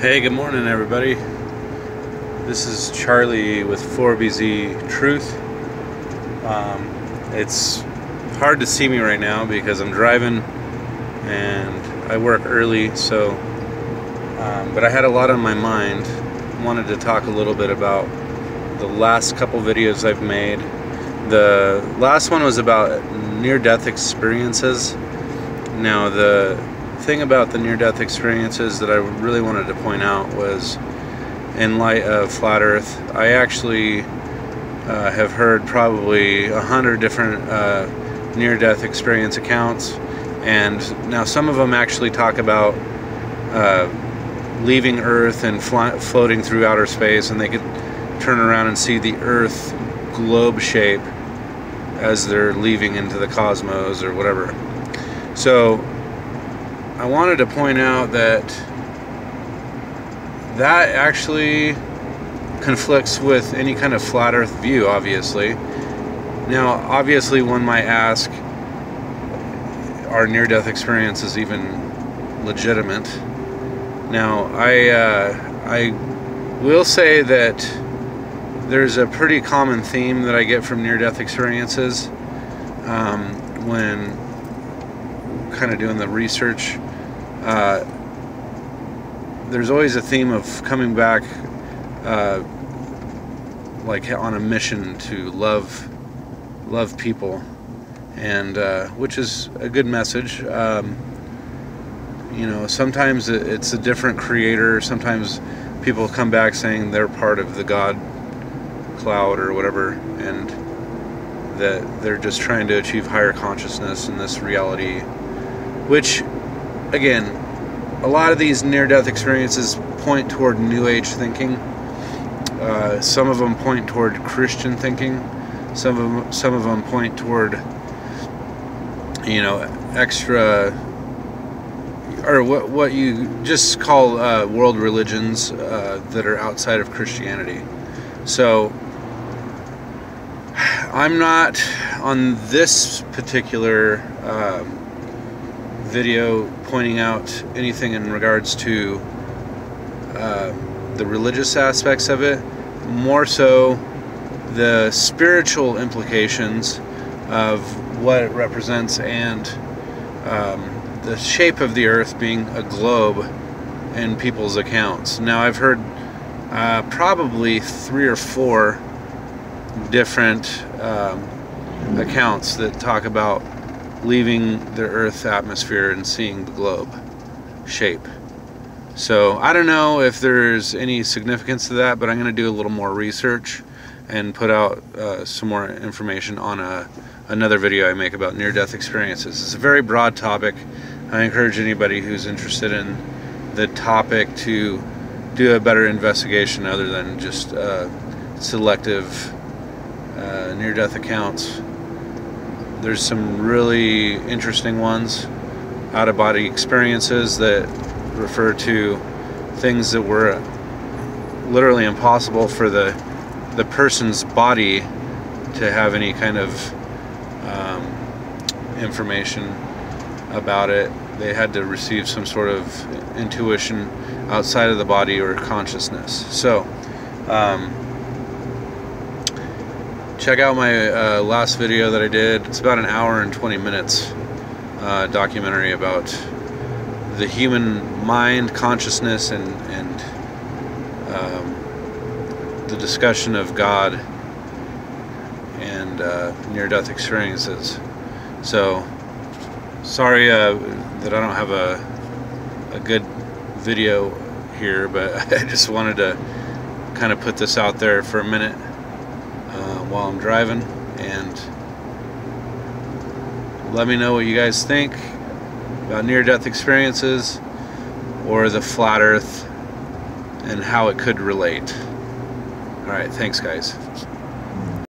Hey, good morning, everybody. This is Charlie with 4BZ Truth. Um, it's hard to see me right now because I'm driving and I work early, so. Um, but I had a lot on my mind. Wanted to talk a little bit about the last couple videos I've made. The last one was about near death experiences. Now, the thing about the near death experiences that I really wanted to point out was in light of flat earth, I actually uh, have heard probably a hundred different uh, near death experience accounts, and now some of them actually talk about uh, leaving Earth and floating through outer space, and they could turn around and see the Earth globe shape as they're leaving into the cosmos or whatever. So I wanted to point out that that actually conflicts with any kind of flat earth view, obviously. Now, obviously, one might ask are near death experiences even legitimate? Now, I, uh, I will say that there's a pretty common theme that I get from near death experiences um, when kind of doing the research uh, there's always a theme of coming back uh, like on a mission to love love people. And uh, which is a good message. Um, you know sometimes it's a different creator. Sometimes people come back saying they're part of the god cloud or whatever and that they're just trying to achieve higher consciousness in this reality which again, a lot of these near death experiences point toward New Age thinking. Uh, some of them point toward Christian thinking. Some of them, some of them point toward, you know, extra, or what what you just call uh, world religions uh, that are outside of Christianity. So, I'm not on this particular. Um, video pointing out anything in regards to uh, the religious aspects of it, more so the spiritual implications of what it represents and um, the shape of the earth being a globe in people's accounts. Now, I've heard uh, probably three or four different um, accounts that talk about leaving the Earth atmosphere and seeing the globe shape. So I don't know if there's any significance to that, but I'm going to do a little more research and put out uh, some more information on a, another video I make about near-death experiences. It's a very broad topic. I encourage anybody who's interested in the topic to do a better investigation other than just uh, selective uh, near-death accounts there's some really interesting ones, out of body experiences that refer to things that were literally impossible for the the person's body to have any kind of um, information about it. They had to receive some sort of intuition outside of the body or consciousness. So. Um, check out my uh, last video that I did. It's about an hour and 20 minutes uh, documentary about the human mind, consciousness, and, and um, the discussion of God and uh, near-death experiences. So, sorry uh, that I don't have a, a good video here, but I just wanted to kind of put this out there for a minute while I'm driving and let me know what you guys think about near-death experiences or the flat earth and how it could relate. Alright, thanks guys.